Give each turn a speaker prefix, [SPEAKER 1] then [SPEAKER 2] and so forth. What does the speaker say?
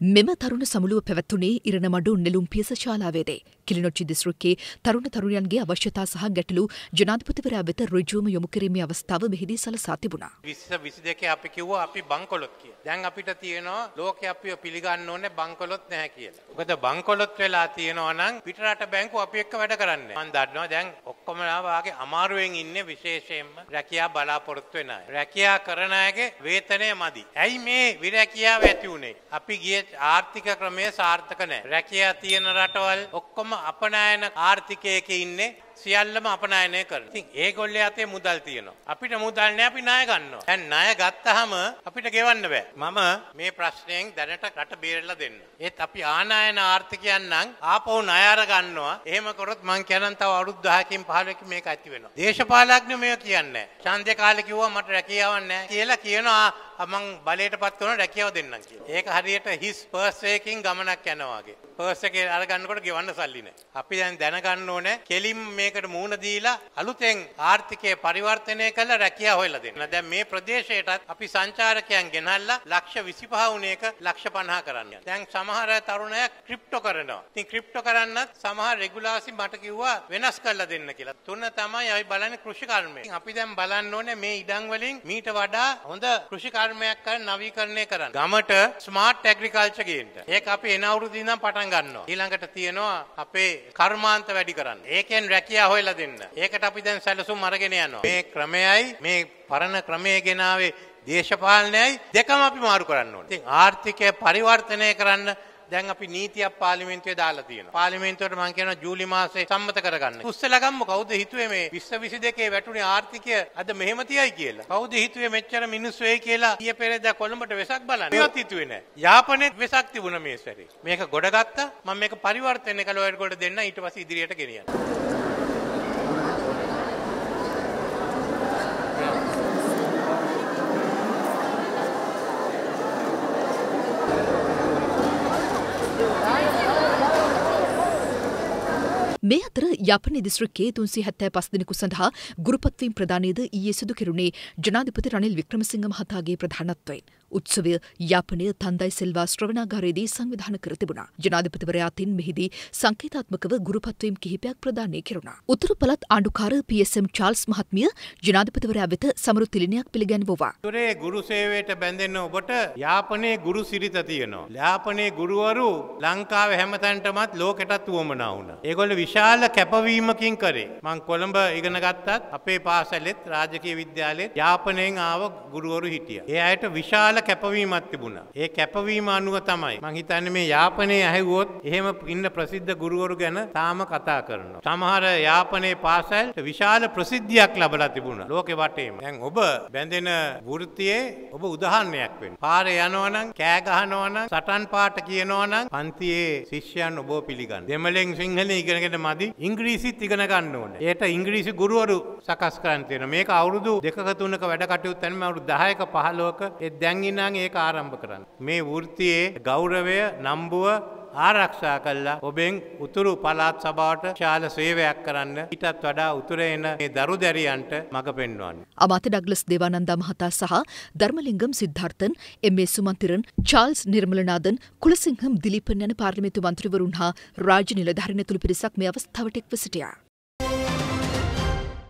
[SPEAKER 1] මෙම තරුණ සමුළුව පැවැත්වුණේ ඉරණමඩු නෙළුම් පියස ශාලාවේදී. කිලිනොච්චි දිස්ත්‍රික්කයේ තරුණ තරුණයන්ගේ අවශ්‍යතා සහ ගැටලු ජනාධිපතිවරයා වෙත ඍජුවම යොමු කිරීමේ අවස්ථාව මෙහිදී සලසා තිබුණා.
[SPEAKER 2] 20 22 අපි කිව්වා අපි බංකොලොත් කියලා. දැන් අපිට තියෙනවා ලෝකෙ අපිව පිළිගන්න ඕනේ බංකොලොත් නැහැ කියලා. මොකද බංකොලොත් වෙලා තියෙනවා නම් පිටරට බැංකුව අපි එක්ක වැඩ කරන්නේ. මම දන්නවා දැන් ඔක්කොම වාගේ අමාරුවෙන් ඉන්නේ විශේෂයෙන්ම රැකියා බලාපොරොත්තු වෙන අය. රැකියා කරන අයගේ වේතනය මදි. ඇයි මේ විරැකියාව ඇති උනේ? අපි ගියේ ආර්ථික ක්‍රමය සාර්ථක නැහැ. රැකියා තියෙන රටවල් ඔක්කොම අපනයන ආර්ථිකයක ඉන්නේ සියල්ලම අපනයනය කරන. ඉතින් ඒගොල්ලේ අතේ මුදල් තියෙනවා. අපිට මුදල් නැහැ අපි ණය ගන්නවා. දැන් ණය ගත්තාම අපිට ගෙවන්න බෑ. මම මේ ප්‍රශ්නයෙන් දැනට රට බේරලා දෙන්න. ඒත් අපි ආනායන ආර්ථිකයන් නම් ආපහු ණය අර ගන්නවා. එහෙම කරොත් මං කියනනම් තව අවුරුදු 10කින් 15කින් මේක ඇති වෙනවා. දේශපාලඥයෝ මේක කියන්නේ නැහැ. ඡන්දේ කාලේ කිව්වා මට රැකියාවක් නැහැ කියලා කියනවා මං බලයටපත් කරන රැකියාව දෙන්නම් කියලා. ඒක හරියට හිස් පර්ස් එකකින් ගමනක් යනවා වගේ. පර්ස් එකේ අරගන්නකොට ගෙවන්න සල්ලි නැහැ. අපි දැන් දැනගන්න ඕනේ කෙලින් මේකට මූණ දීලා අලුතෙන් ආර්ථිකය පරිවර්තනය කළ රැකියාව හොයලා දෙන්න. දැන් මේ ප්‍රදේශයටත් අපි සංචාරකයන් ගෙනල්ලා ලක්ෂ 25 වුණ එක ලක්ෂ 50 කරන්න. දැන් සමහර තරුණය ක්‍රිප්ටෝ කරනවා. ඉතින් ක්‍රිප්ටෝ කරන්නත් සමහර රෙගුලාසි මට කිව්වා වෙනස් කරලා දෙන්න කියලා. තුන තමයි අපි බලන්නේ කෘෂිකර්මය. අපි දැන් බලන්න ඕනේ මේ ඉඩම් වලින් මීට වඩා හොඳ කෘෂිකර්මයක් කරන්න නවීකරණය කරන්න. ගමට ස්මාර්ට් ඇග්‍රිකල්චර් ගේන්න. ඒක අපි එන අවුරුද්දේ ඉඳන් පටන් ගන්නවා. ඊළඟට තියෙනවා අපේ කර්මාන්ත වැඩි කරන්න. ඒකෙන් රැකියාව හොයලා දෙන්න. ඒකට අපි දැන් සැලසුම් අරගෙන යනවා. මේ ක්‍රමයයි මේ පරණ ක්‍රමයේ ගෙනාවේ දේශපාලනයයි දෙකම අපි මාරු කරන්න ඕනේ. ඉතින් ආර්ථිකය පරිවර්තනය කරන්න දැන් අපි නීතියක් පාර්ලිමේන්තුවේ දාලා තියෙනවා. පාර්ලිමේන්තුවට මම කියනවා ජූලි මාසේ සම්මත කරගන්න. උස්සලා ගම්ම කවුද හිතුවේ මේ 2022 වැටුනේ ආර්ථිකය අද මෙහෙම තියයි කියලා. කවුද හිතුවේ මෙච්චර මිනිස්සු වෙයි කියලා ඊයේ පෙරේදා කොළඹට වෙසක් බලන්න. මේවත් හිතුවේ නෑ. යාපනයේ වෙසක් තිබුණා මේ සැරේ. මේක ගොඩගත්තා. මම මේක පරිවර්තනය කළා ඔයගොල්ලෝ දෙන්න ඊට පස්සේ ඉදිරියට ගෙනියන්න.
[SPEAKER 1] මේ අතර යාපනය දිස්ත්‍රික්කයේ තුන්සි හැත්තෑ පස් දෙනෙකු සඳහා ගුරුපත්වීම් ප්‍රධානයද ඊයේ සිදු කෙරුණේ ජනාධිපති රනිල් වික්‍රමසිංහ මහතාගේ ප්‍රධානත්වයෙන්. උත්සවය යාපනය තන්දයි සෙල්වා ශ්‍රවණාගාරයේදී සංවිධාන කර තිබුණා. ජනාධිපතිවරයා තින් මෙහිදී සංකේතාත්මකව ගුරුපත්වීම් කිහිපයක් ප්‍රදානය කෙරුණා. උතුරු පළත් ආණ්ඩුකාර පීඑස්එම් චාල්ස් මහත්මිය ජනාධිපතිවරයා වෙත සමරු තිලිනයක් පිළිගැන්වුවා.
[SPEAKER 2] උතුරේ ගුරු සේවයට බැඳෙන්න ඔබට යාපනයේ ගුරු සිරිත තියෙනවා. යාපනයේ ගුරුවරු ලංකාවේ හැමතැනටමත් ලෝකෙටත් උවමනා වුණා. ඒගොල්ලෝ විශාල කැපවීමකින් කරේ. මං කොළඹ ඉගෙන ගත්තත් අපේ පාසලෙත් රාජකීය විද්‍යාලෙත් යාපනයෙන් ආව ගුරුවරු හිටියා. ඒ අයට විශාල කැපවීමක් තිබුණා. ඒ කැපවීම අනුව තමයි මං හිතන්නේ මේ යාපනයේ ඇහුවොත් එහෙම ඉන්න ප්‍රසිද්ධ ගුරුවරු ගැන තාම කතා කරනවා. සමහර යාපනයේ පාසල් විශාල ප්‍රසිද්ධියක් ලබලා තිබුණා ලෝකෙ වටේම. දැන් ඔබ බැඳෙන වෘත්තියේ ඔබ උදාහරණයක් වෙන්න. පාරේ යනවා නම් කෑ ගහනවා නම් සටන් පාට කියනවා නම් පන්තියේ ශිෂ්‍යයන් ඔබ පිළිගන්න. දෙමළෙන් සිංහලෙන් ඉගෙනගෙන මදි ඉංග්‍රීසිත් ඉගෙන ගන්න ඕනේ. ඒට ඉංග්‍රීසි ගුරුවරු සකස් කරන්න තියෙනවා. මේක අවුරුදු දෙකක තුනක වැඩ කටයුතු යන අවුරුදු 10ක 15ක ඒ දැන් ඉඳන් ඒක ආරම්භ කරන්න. මේ වෘත්තියේ ගෞරවය නම්බුව ආරක්ෂා කල්ලා ඔබෙන් උතුරු පලාත් සභාවට ශාල සේවයක් කරන්න ඊටත් වඩා උතුර එන මේ දරු දැරියන්ට මඟ පෙන්වන්න.
[SPEAKER 1] අමාත්‍ය ඩග්ලස් දේවානන්දා මහතා සහ Dharmalingam Siddharthan M A. Sumanthiran Charles Nirmalanathan Kulasingham Dilipan යන පාර්ලිමේන්තු මන්ත්‍රීවරුන් හා රාජ්‍ය නිලධාරීන් ඇතුළු පිරිසක් මේ අවස්ථාවට එක්ව සිටියා.